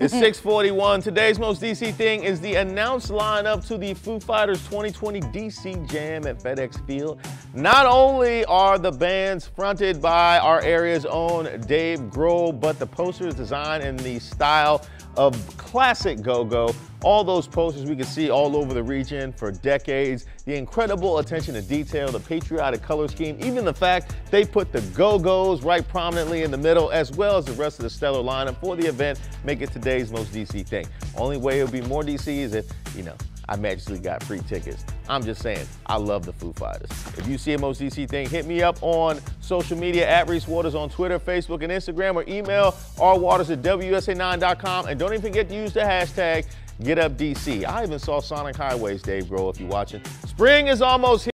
It's 641. Today's most DC thing is the announced lineup to the Foo Fighters 2020 DC Jam at FedEx Field. Not only are the bands fronted by our area's own Dave Grohl, but the poster is designed in the style of classic go-go. All those posters we can see all over the region for decades. The incredible attention to detail, the patriotic color scheme, even the fact they put the go-go's right prominently in the middle, as well as the rest of the stellar lineup for the event, make it today's most DC thing. Only way it would be more DC is if, you know, I magically got free tickets. I'm just saying, I love the Foo Fighters. If you see a Most DC thing, hit me up on social media at Reese Waters on Twitter, Facebook, and Instagram, or email rwaters at WUSA9.com. And don't even forget to use the hashtag GetUpDC. I even saw Sonic Highways, Dave Grohl, if you're watching. Spring is almost here.